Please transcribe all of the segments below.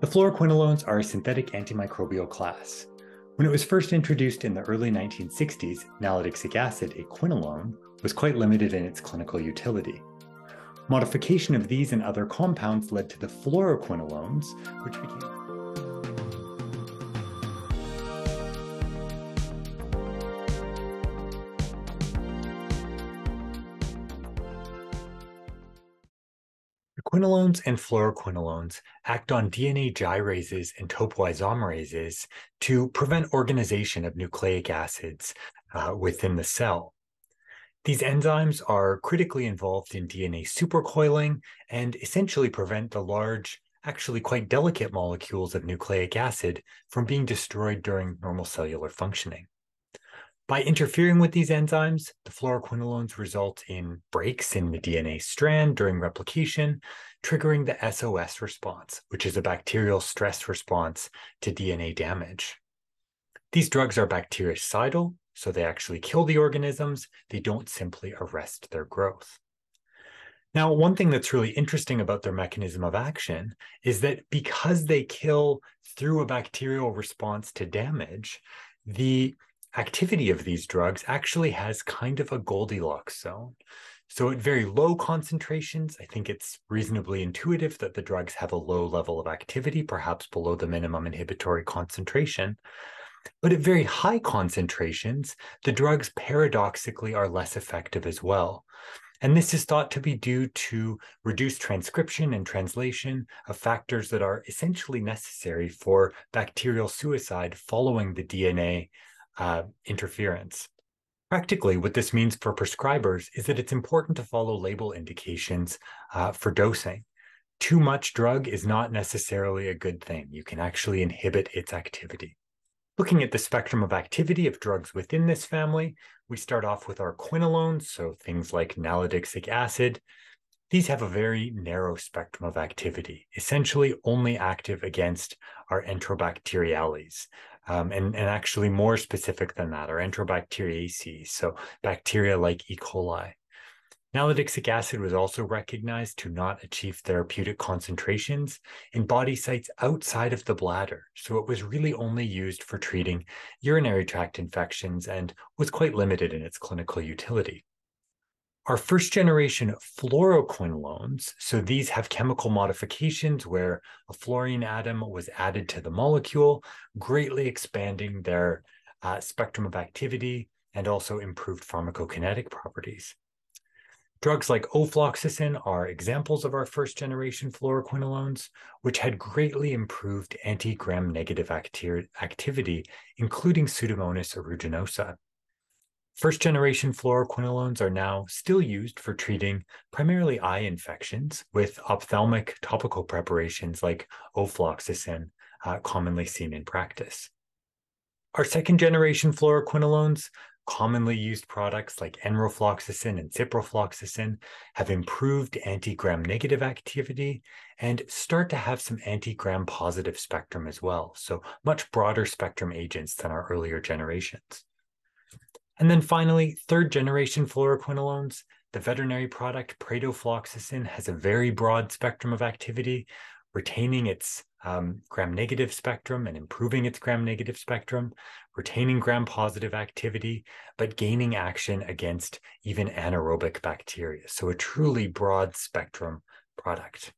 The fluoroquinolones are a synthetic antimicrobial class. When it was first introduced in the early 1960s, nalidixic acid, a quinolone, was quite limited in its clinical utility. Modification of these and other compounds led to the fluoroquinolones, which became Quinolones and fluoroquinolones act on DNA gyrases and topoisomerases to prevent organization of nucleic acids uh, within the cell. These enzymes are critically involved in DNA supercoiling and essentially prevent the large, actually quite delicate molecules of nucleic acid from being destroyed during normal cellular functioning. By interfering with these enzymes, the fluoroquinolones result in breaks in the DNA strand during replication, triggering the SOS response, which is a bacterial stress response to DNA damage. These drugs are bactericidal, so they actually kill the organisms. They don't simply arrest their growth. Now, one thing that's really interesting about their mechanism of action is that because they kill through a bacterial response to damage, the activity of these drugs actually has kind of a Goldilocks zone. So, at very low concentrations, I think it's reasonably intuitive that the drugs have a low level of activity, perhaps below the minimum inhibitory concentration. But at very high concentrations, the drugs paradoxically are less effective as well. And this is thought to be due to reduced transcription and translation of factors that are essentially necessary for bacterial suicide following the DNA uh, interference. Practically, what this means for prescribers is that it's important to follow label indications uh, for dosing. Too much drug is not necessarily a good thing. You can actually inhibit its activity. Looking at the spectrum of activity of drugs within this family, we start off with our quinolones, so things like nalidixic acid. These have a very narrow spectrum of activity, essentially only active against our enterobacteriales, um, and, and actually more specific than that are enterobacteriaceae, so bacteria like E. coli. Nalidixic acid was also recognized to not achieve therapeutic concentrations in body sites outside of the bladder, so it was really only used for treating urinary tract infections and was quite limited in its clinical utility. Our first generation fluoroquinolones, so these have chemical modifications where a fluorine atom was added to the molecule, greatly expanding their uh, spectrum of activity and also improved pharmacokinetic properties. Drugs like ofloxacin are examples of our first generation fluoroquinolones, which had greatly improved anti-gram negative activity, including Pseudomonas aeruginosa. First generation fluoroquinolones are now still used for treating primarily eye infections with ophthalmic topical preparations like ofloxacin, uh, commonly seen in practice. Our second generation fluoroquinolones, commonly used products like enrofloxacin and ciprofloxacin, have improved anti gram negative activity and start to have some anti gram positive spectrum as well. So, much broader spectrum agents than our earlier generations. And then finally, third generation fluoroquinolones, the veterinary product pradofloxacin has a very broad spectrum of activity, retaining its um, gram negative spectrum and improving its gram negative spectrum, retaining gram positive activity, but gaining action against even anaerobic bacteria. So a truly broad spectrum product.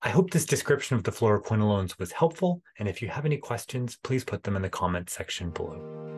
I hope this description of the fluoroquinolones was helpful. And if you have any questions, please put them in the comments section below.